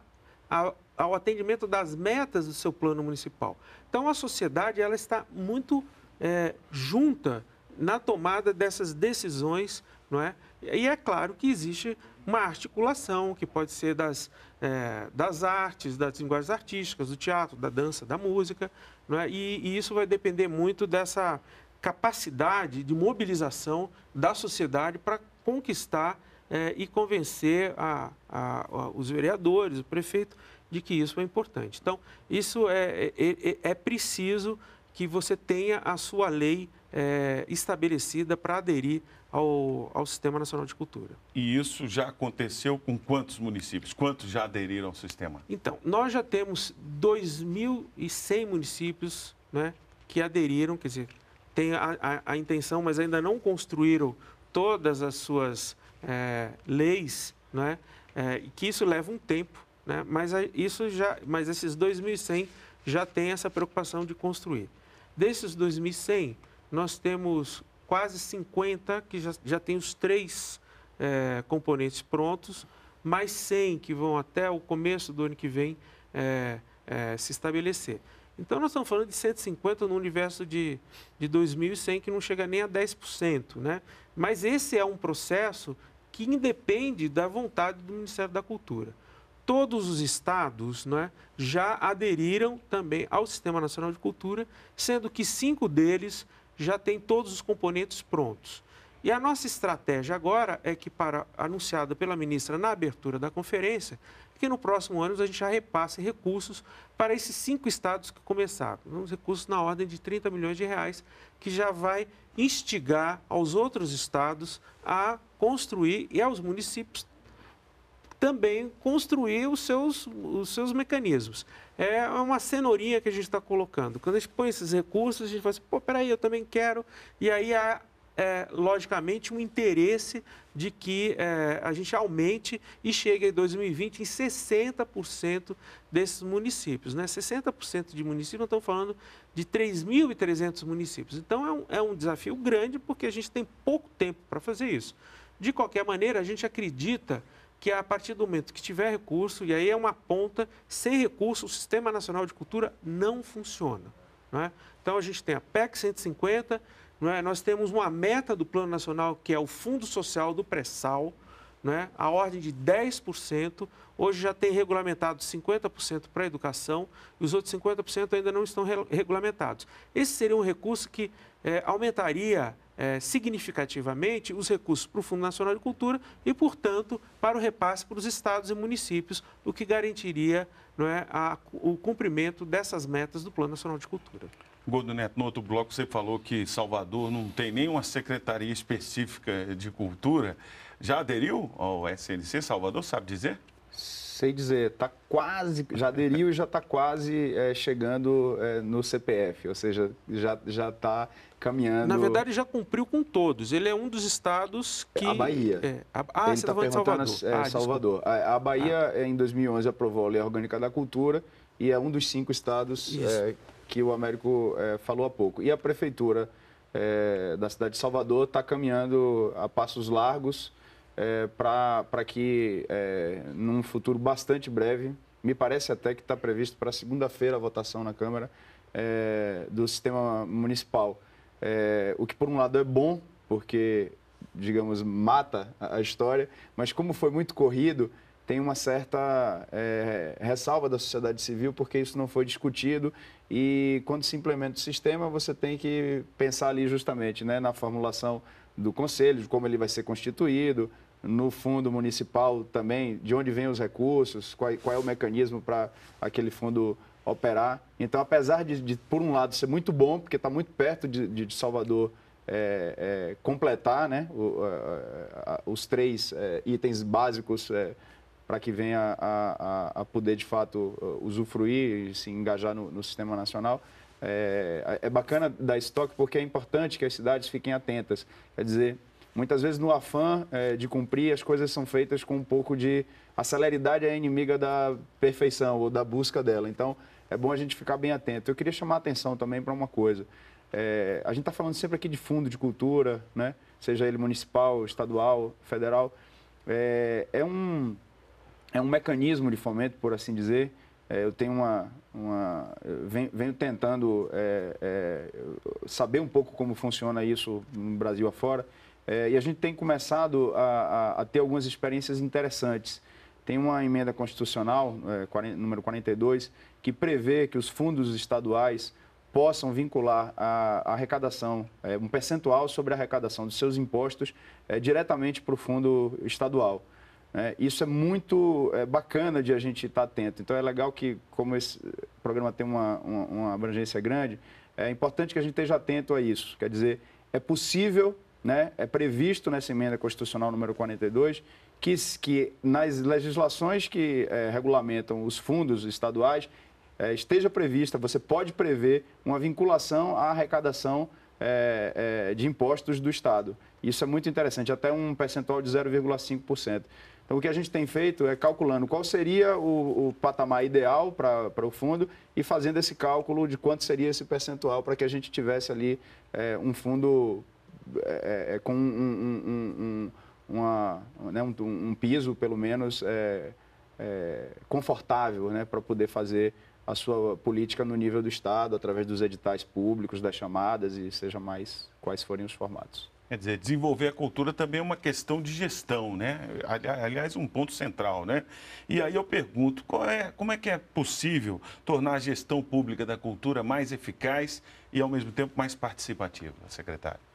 a, ao atendimento das metas do seu plano municipal. Então, a sociedade ela está muito é, junta na tomada dessas decisões, não é? E é claro que existe uma articulação que pode ser das, é, das artes, das linguagens artísticas, do teatro, da dança, da música, é? e, e isso vai depender muito dessa capacidade de mobilização da sociedade para conquistar é, e convencer a, a, a, os vereadores, o prefeito, de que isso é importante. Então, isso é, é, é, é preciso que você tenha a sua lei é, estabelecida para aderir ao, ao Sistema Nacional de Cultura. E isso já aconteceu com quantos municípios? Quantos já aderiram ao sistema? Então, nós já temos 2.100 municípios né, que aderiram, quer dizer, têm a, a, a, intenção, mas ainda não construíram todas as suas é, leis, né, é, que isso leva um tempo né? Mas isso já, mas esses 2.100 já tem essa preocupação de construir. Desses 2.100, nós temos quase 50 que já, já tem os três é, componentes prontos, mais 100 que vão até o começo do ano que vem é, é, se estabelecer. Então, nós estamos falando de 150 no universo de, de 2.100, que não chega nem a 10%. Né? Mas esse é um processo que independe da vontade do Ministério da Cultura todos os estados né, já aderiram também ao Sistema Nacional de Cultura, sendo que cinco deles já têm todos os componentes prontos. E a nossa estratégia agora é que, para anunciada pela ministra na abertura da conferência, que no próximo ano a gente já repasse recursos para esses cinco estados que começaram. Uns recursos na ordem de 30 milhões de reais, que já vai instigar aos outros estados a construir e aos municípios também construir os seus, os seus mecanismos. É uma cenourinha que a gente está colocando. Quando a gente põe esses recursos, a gente fala assim, pô, peraí, eu também quero. E aí há, é, logicamente, um interesse de que é, a gente aumente e chegue em 2020 em 60% desses municípios. Né? 60% de municípios, estamos falando de 3.300 municípios. Então, é um, é um desafio grande, porque a gente tem pouco tempo para fazer isso. De qualquer maneira, a gente acredita que é a partir do momento que tiver recurso, e aí é uma ponta, sem recurso, o Sistema Nacional de Cultura não funciona. Não é? Então, a gente tem a PEC 150, não é? nós temos uma meta do Plano Nacional, que é o Fundo Social do Pré-Sal, é? a ordem de 10%. Hoje já tem regulamentado 50% para a educação e os outros 50% ainda não estão regulamentados. Esse seria um recurso que é, aumentaria é, significativamente os recursos para o Fundo Nacional de Cultura e, portanto, para o repasse para os estados e municípios, o que garantiria é, a, o cumprimento dessas metas do Plano Nacional de Cultura. Gordo Neto, no outro bloco você falou que Salvador não tem nenhuma secretaria específica de cultura. Já aderiu ao SNC Salvador, sabe dizer? Sei dizer, está quase, já aderiu e já está quase é, chegando é, no CPF, ou seja, já está caminhando. Na verdade, já cumpriu com todos. Ele é um dos estados que. A Bahia. É, a... Ah, Ele está perguntando Salvador. É, ah, Salvador. A, a, Bahia, ah. em 2011, aprovou a Lei Orgânica da Cultura e é um dos cinco estados é, que o Américo é, falou há pouco. E a prefeitura é, da cidade de Salvador está caminhando a passos largos é, para que, num futuro bastante breve, me parece até que está previsto para segunda-feira a votação na Câmara do sistema municipal é, o que, por um lado, é bom, porque digamos, mata a história, mas como foi muito corrido, tem uma certa é, ressalva da sociedade civil, porque isso não foi discutido. E quando se implementa o sistema, você tem que pensar ali justamente né, na formulação do conselho, de como ele vai ser constituído, no fundo municipal também, de onde vêm os recursos, qual, qual é o mecanismo para aquele fundo operar. Então, apesar de, de, por um lado, ser muito bom, porque está muito perto de, de Salvador é, é, completar né, o, a, a, os três é, itens básicos é, para que venha a, a, poder, de fato, usufruir e se engajar no, no sistema nacional. É, é, bacana dar estoque porque é importante que as cidades fiquem atentas. Quer dizer, Muitas vezes, no afã é, de cumprir, as coisas são feitas com um pouco de. A celeridade é inimiga da perfeição ou da busca dela. Então, é bom a gente ficar bem atento. Eu queria chamar a atenção também para uma coisa. É, a gente está falando sempre aqui de fundo de cultura, né? seja ele municipal, estadual, federal. É, é um, é um mecanismo de fomento, por assim dizer. É, eu tenho uma. uma venho, venho tentando é, é, saber um pouco como funciona isso no Brasil afora. É, e a gente tem começado a, a, a, ter algumas experiências interessantes. Tem uma emenda constitucional, é, 40, número 42, que prevê que os fundos estaduais possam vincular a, a arrecadação, é, um percentual sobre a arrecadação dos seus impostos é, diretamente para o fundo estadual. É, isso é muito é, bacana de a gente estar atento. Então é legal que, como esse programa tem uma, uma, uma abrangência grande, é importante que a gente esteja atento a isso. Quer dizer, é possível né, é previsto nessa emenda constitucional número 42 que, que nas legislações que é, regulamentam os fundos estaduais é, esteja prevista, você pode prever uma vinculação à arrecadação é, é de impostos do Estado. Isso é muito interessante, até um percentual de 0,5%. Então, o que a gente tem feito é calculando qual seria o, o patamar ideal para o fundo e fazendo esse cálculo de quanto seria esse percentual para que a gente tivesse ali é, um fundo é, é, é, com um, um, um, uma, né, um, piso, pelo menos, é, é, confortável né, para poder fazer a sua política no nível do Estado, através dos editais públicos, das chamadas e seja mais quais forem os formatos. Quer dizer, desenvolver a cultura também é uma questão de gestão, né? Aliás, um ponto central, né? E aí eu pergunto, é, como é que é possível tornar a gestão pública da cultura mais eficaz e, ao mesmo tempo, mais participativa, secretário?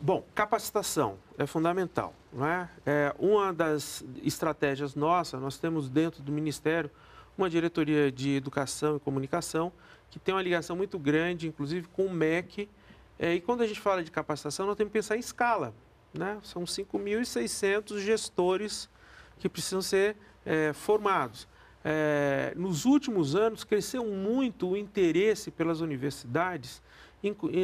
Bom, capacitação é fundamental. Não é? é uma das estratégias nossas, nós temos dentro do Ministério uma diretoria de educação e comunicação que tem uma ligação muito grande, inclusive com o MEC. É, e quando a gente fala de capacitação, nós temos que pensar em escala. Né? São 5.600 gestores que precisam ser é, formados. É, nos últimos anos, cresceu muito o interesse pelas universidades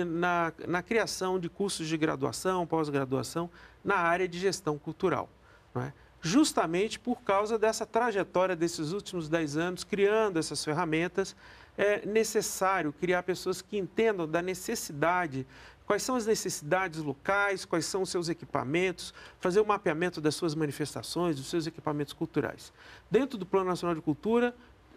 na, na criação de cursos de graduação, pós-graduação, na área de gestão cultural. É? Justamente por causa dessa trajetória desses últimos 10 anos, criando essas ferramentas, é necessário criar pessoas que entendam da necessidade quais são as necessidades locais, quais são os seus equipamentos, fazer o mapeamento das suas manifestações, dos seus equipamentos culturais. Dentro do Plano Nacional de Cultura,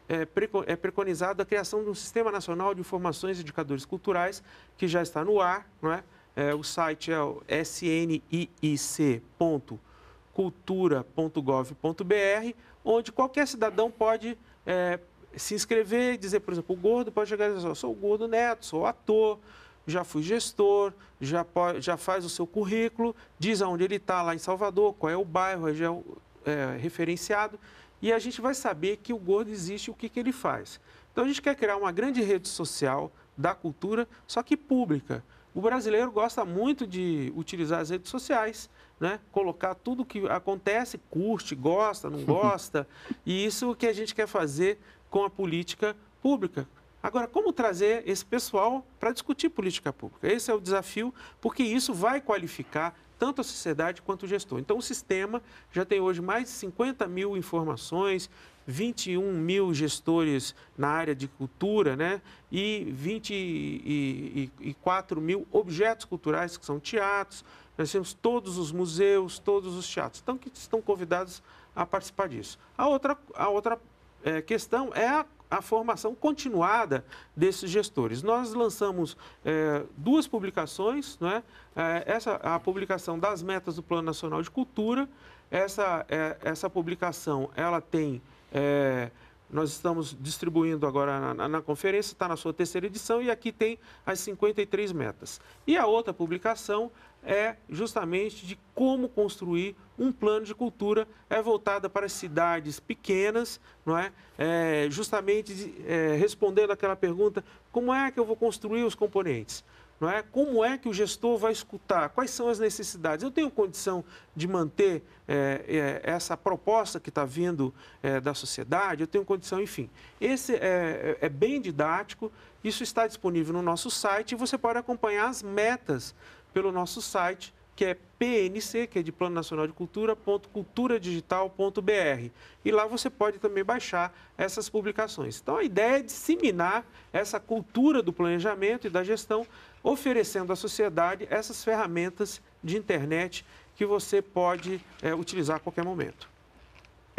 é, é preconizada a criação de um Sistema Nacional de Informações e Indicadores Culturais, que já está no ar. Não é? É, o site é o sniic.cultura.gov.br, onde qualquer cidadão pode é, se inscrever e dizer, por exemplo, o gordo pode chegar e dizer, eu sou o gordo neto, sou ator, já fui gestor, já, pode, já faz o seu currículo, diz aonde ele está lá em Salvador, qual é o bairro, região é, referenciado, e a gente vai saber que o gordo existe e o que, que ele faz. Então a gente quer criar uma grande rede social da cultura, só que pública. O brasileiro gosta muito de utilizar as redes sociais, né? colocar tudo o que acontece, curte, gosta, não gosta, e isso que a gente quer fazer com a política pública. Agora, como trazer esse pessoal para discutir política pública? Esse é o desafio, porque isso vai qualificar tanto a sociedade quanto o gestor. Então, o sistema já tem hoje mais de 50 mil informações, 21 mil gestores na área de cultura, né? E 24 mil objetos culturais, que são teatros. Nós temos todos os museus, todos os teatros, então, que estão convidados a participar disso. A outra, a outra é, questão é a, a formação continuada desses gestores. Nós lançamos é, duas publicações, né? É, essa, a publicação das metas do Plano Nacional de Cultura, essa, é, essa publicação ela tem é, nós estamos distribuindo agora na, na conferência, está na sua terceira edição, e aqui tem as 53 metas. E a outra publicação é justamente de como construir um plano de cultura é voltada para cidades pequenas, não é? é justamente é, respondendo aquela pergunta, como é que eu vou construir os componentes? Não é? Como é que o gestor vai escutar? Quais são as necessidades? Eu tenho condição de manter é, é, essa proposta que está vindo é, da sociedade? Eu tenho condição, enfim. Esse é, é bem didático, isso está disponível no nosso site e você pode acompanhar as metas pelo nosso site, que é PNC, que é de Plano Nacional de Cultura, culturadigital.br. E lá você pode também baixar essas publicações. Então, a ideia é disseminar essa cultura do planejamento e da gestão, oferecendo à sociedade essas ferramentas de internet que você pode é, utilizar a qualquer momento.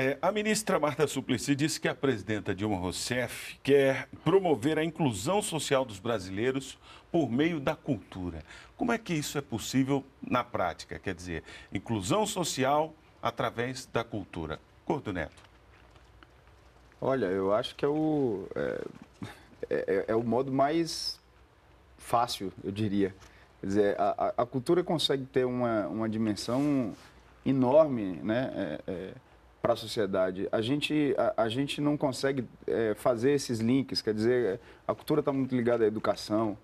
É, a ministra Marta Suplicy disse que a presidenta Dilma Rousseff quer promover a inclusão social dos brasileiros por meio da cultura. Como é que isso é possível na prática? Quer dizer, inclusão social através da cultura. Cordo Neto. Olha, eu acho que é o, é, é, é o modo mais fácil, eu diria. Quer dizer, a, a cultura consegue ter uma, uma dimensão enorme, né? É, é para a sociedade. A gente, a, a gente não consegue é, fazer esses links, quer dizer, a cultura está muito ligada à educação.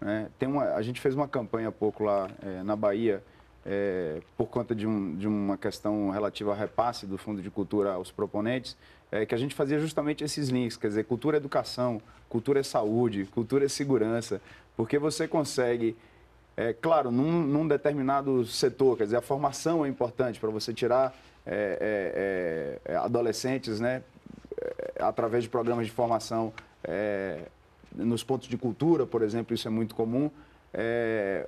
Né? Tem uma, a gente fez uma campanha há pouco lá é, na Bahia, é, por conta de, um, de uma questão relativa ao repasse do Fundo de Cultura aos proponentes, é, que a gente fazia justamente esses links, quer dizer, cultura é educação, cultura é saúde, cultura é segurança, porque você consegue é, claro, num, num, determinado setor, quer dizer, a formação é importante para você tirar é, é, é, adolescentes, né, é, através de programas de formação é, nos pontos de cultura, por exemplo, isso é muito comum.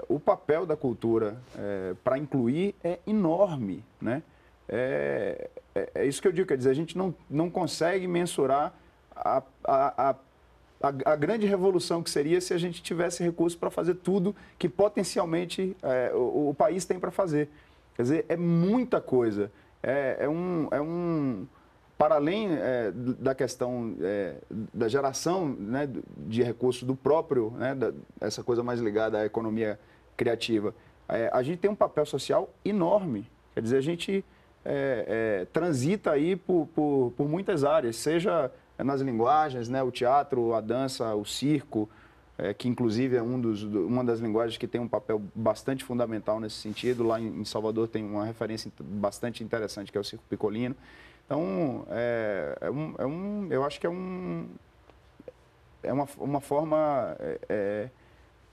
o papel da cultura para incluir é enorme, né? É, é, isso que eu digo, quer dizer, a gente não, não consegue mensurar a, a, a a, a, grande revolução que seria se a gente tivesse recursos para fazer tudo que potencialmente é, o, o, país tem para fazer. Quer dizer, é muita coisa é, é, um, é um. Para além é, da questão é, da geração né, de recursos do próprio, né, da, essa coisa mais ligada à economia criativa, é, a gente tem um papel social enorme. Quer dizer, a gente é, é, transita aí por, por, por muitas áreas, seja nas linguagens, né, o teatro, a dança, o circo, é, que inclusive é um dos, uma das linguagens que tem um papel bastante fundamental nesse sentido. Lá em, Salvador tem uma referência bastante interessante, que é o Circo Picolino. Então, é, é, um, é um, eu acho que é, um, é uma, uma forma é, é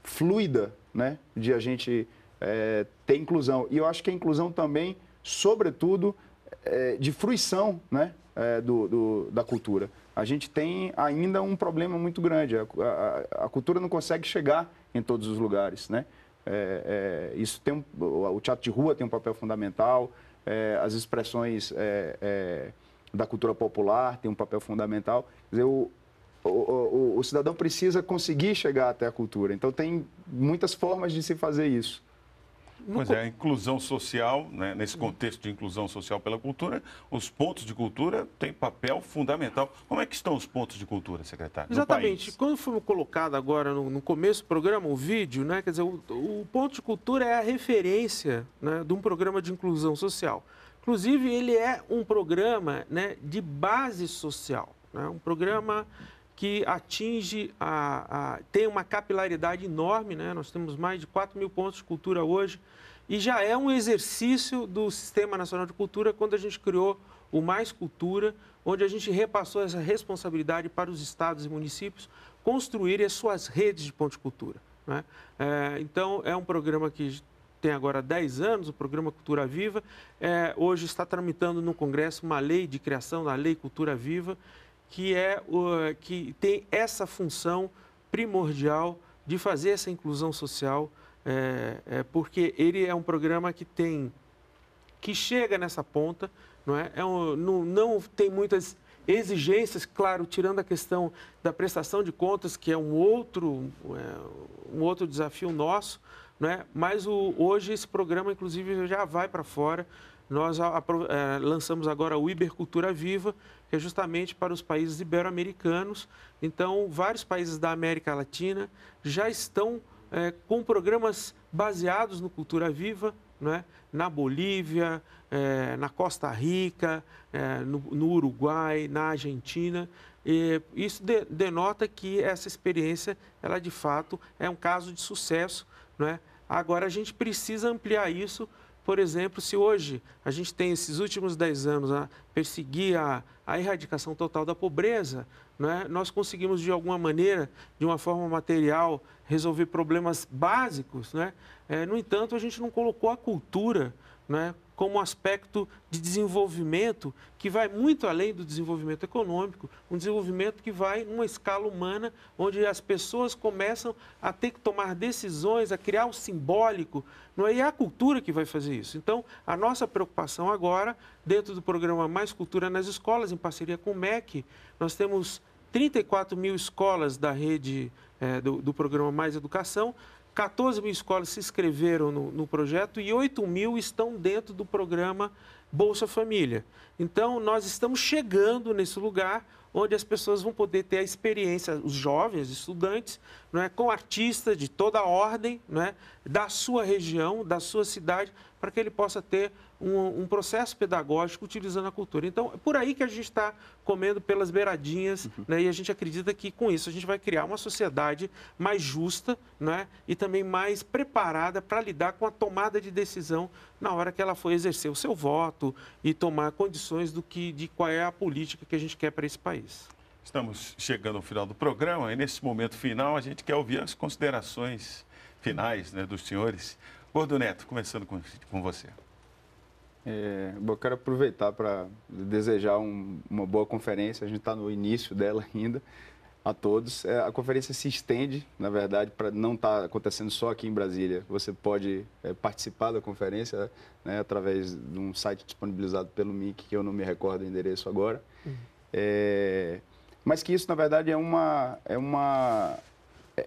fluida né, de a gente é, ter inclusão. E eu acho que a inclusão também, sobretudo, de fruição né, do, do, da cultura a gente tem ainda um problema muito grande. A, a, a cultura não consegue chegar em todos os lugares, né? É, é, isso tem um, o teatro de rua tem um papel fundamental, é, as expressões é, é, da cultura popular têm um papel fundamental. Quer dizer, o, o, o, o cidadão precisa conseguir chegar até a cultura. Então, tem muitas formas de se fazer isso. Pois é, a inclusão social, né, nesse contexto de inclusão social pela cultura, os pontos de cultura têm papel fundamental. Como é que estão os pontos de cultura, secretário? Exatamente. Quando foi colocado agora no, no, começo do programa, o vídeo, né, quer dizer, o, o ponto de cultura é a referência né, de um programa de inclusão social. Inclusive, ele é um programa né, de base social, né, um programa que atinge, a, a, tem uma capilaridade enorme, né? nós temos mais de 4 mil pontos de cultura hoje, e já é um exercício do Sistema Nacional de Cultura quando a gente criou o Mais Cultura, onde a gente repassou essa responsabilidade para os estados e municípios construírem as suas redes de pontos de cultura. Né? É, então, é um programa que tem agora 10 anos, o programa Cultura Viva. É, hoje está tramitando no Congresso uma lei de criação da Lei Cultura Viva, que, é, o, que tem essa função primordial de fazer essa inclusão social, é, é, porque ele é um programa que tem que chega nessa ponta, não é? é um, não, não tem muitas exigências, claro, tirando a questão da prestação de contas, que é um outro, é, um outro desafio nosso, né? mas o, hoje esse programa, inclusive, já vai para fora. Nós a, a, é, lançamos agora o Ibercultura Viva, que é justamente para os países ibero-americanos. Então, vários países da América Latina já estão é, com programas baseados no Cultura Viva, né? na Bolívia, é, na Costa Rica, é, no, no, Uruguai, na Argentina. E isso de, denota que essa experiência, ela de fato é um caso de sucesso. Né? Agora, a gente precisa ampliar isso. Por exemplo, se hoje a gente tem esses últimos 10 anos a perseguir a, a erradicação total da pobreza, né? nós conseguimos, de alguma maneira, de uma forma material, resolver problemas básicos. Né? É, no entanto, a gente não colocou a cultura né, como aspecto de desenvolvimento que vai muito além do desenvolvimento econômico, um desenvolvimento que vai numa escala humana, onde as pessoas começam a ter que tomar decisões, a criar o simbólico, não é? e é a cultura que vai fazer isso. Então, a nossa preocupação agora, dentro do programa Mais Cultura nas Escolas, em parceria com o MEC, nós temos 34 mil escolas da rede é, do, do programa Mais Educação, 14 mil escolas se inscreveram no, no, projeto e 8 mil estão dentro do programa Bolsa Família. Então, nós estamos chegando nesse lugar onde as pessoas vão poder ter a experiência, os jovens, estudantes, não é, com artistas de toda a ordem, não é, da sua região, da sua cidade, para que ele possa ter um, um, processo pedagógico utilizando a cultura. Então, é por aí que a gente está comendo pelas beiradinhas, uhum. né? e a gente acredita que com isso a gente vai criar uma sociedade mais justa né? e também mais preparada para lidar com a tomada de decisão na hora que ela for exercer o seu voto e tomar condições do que, de qual é a política que a gente quer para esse país. Estamos chegando ao final do programa e nesse momento final a gente quer ouvir as considerações finais né, dos senhores. Gordo Neto, começando com, com você. É, eu quero aproveitar para desejar um, uma boa conferência. A gente está no início dela ainda. A todos. É, a conferência se estende, na verdade, para não estar tá acontecendo só aqui em Brasília. Você pode é, participar da conferência né, através de um site disponibilizado pelo MIC, que eu não me recordo o endereço agora. Uhum. É, mas que isso, na verdade, é uma, é uma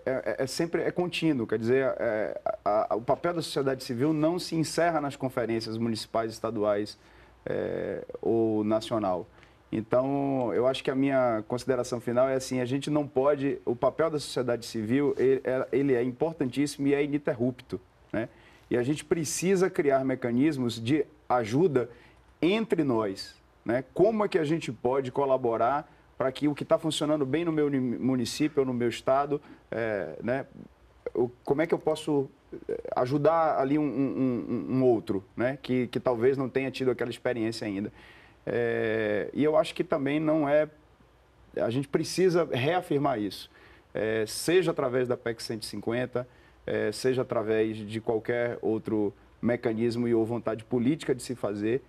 é, é, é, sempre é contínuo, quer dizer, é, a, a, o papel da sociedade civil não se encerra nas conferências municipais, estaduais é, ou nacional. Então, eu acho que a minha consideração final é assim, a gente não pode, o papel da sociedade civil, ele, é, ele é importantíssimo e é ininterrupto, né? E a gente precisa criar mecanismos de ajuda entre nós, né? Como é que a gente pode colaborar para que o que está funcionando bem no meu município ou no meu estado, é, né, como é que eu posso é, ajudar ali um, um, um, outro, né, que, que talvez não tenha tido aquela experiência ainda. É, e eu acho que também não é. A gente precisa reafirmar isso, é, seja através da PEC 150, é, seja através de qualquer outro mecanismo e ou vontade política de se fazer,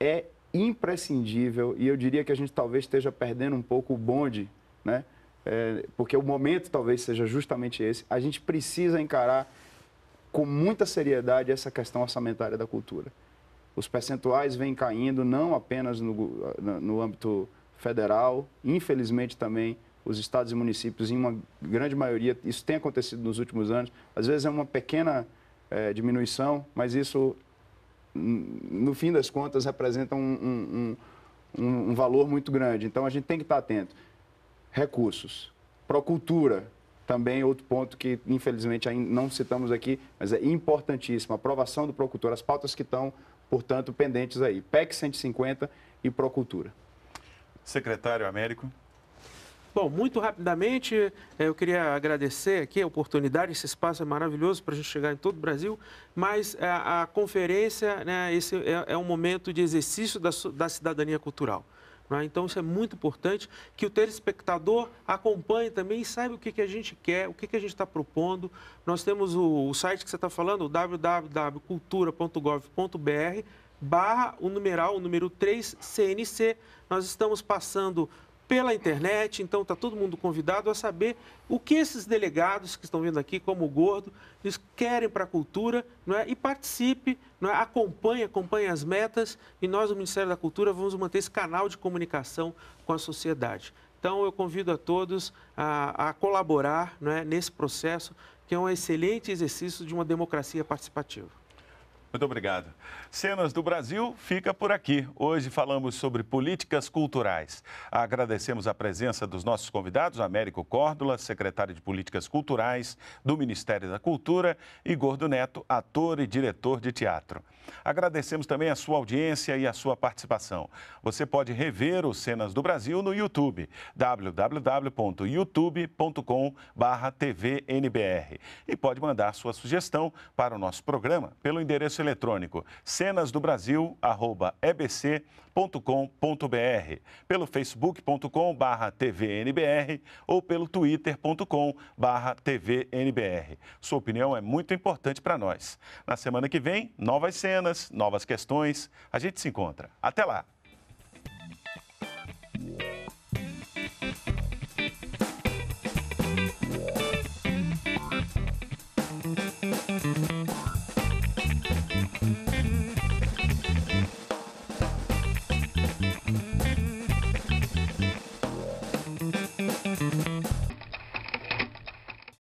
é imprescindível e eu diria que a gente talvez esteja perdendo um pouco o bonde, né? É, porque o momento talvez seja justamente esse. A gente precisa encarar com muita seriedade essa questão orçamentária da cultura. Os percentuais vêm caindo não apenas no, no âmbito federal, infelizmente também os estados e municípios, em uma grande maioria, isso tem acontecido nos últimos anos. Às vezes é uma pequena é, diminuição, mas isso no fim das contas, representam um, um, um, um valor muito grande. Então, a gente tem que estar atento. Recursos. Procultura, também outro ponto que, infelizmente, ainda não citamos aqui, mas é importantíssimo. Aprovação do Procultura. As pautas que estão, portanto, pendentes aí. PEC 150 e Procultura. Secretário Américo. Bom, muito rapidamente, eh, eu queria agradecer aqui a oportunidade, esse espaço é maravilhoso para a gente chegar em todo o Brasil, mas a, eh, a conferência, né, esse é, é, um momento de exercício da, da cidadania cultural. Né? Então, isso é muito importante que o telespectador acompanhe também e saiba o que, que a gente quer, o que, que a gente está propondo. Nós temos o, o site que você está falando, www.cultura.gov.br, barra o numeral, o número 3, CNC. Nós estamos passando pela internet, então está todo mundo convidado a saber o que esses delegados que estão vindo aqui, como o Gordo, eles querem para a cultura não é? e participe, não é? acompanhe, acompanhe as metas e nós, do Ministério da Cultura, vamos manter esse canal de comunicação com a sociedade. Então, eu convido a todos a, a colaborar não é? nesse processo, que é um excelente exercício de uma democracia participativa. Muito obrigado. Cenas do Brasil fica por aqui. Hoje falamos sobre políticas culturais. Agradecemos a presença dos nossos convidados, Américo Córdula, secretário de Políticas Culturais do Ministério da Cultura, e Gordo Neto, ator e diretor de teatro. Agradecemos também a sua audiência e a sua participação. Você pode rever os Cenas do Brasil no YouTube, www.youtube.com/tvnbr e pode mandar sua sugestão para o nosso programa pelo endereço eletrônico tvnbr.com.br, pelo facebook.com/tvnbr ou pelo twitter.com/tvnbr Sua opinião é muito importante para nós. Na semana que vem, novas cenas, novas questões. A gente se encontra. Até lá!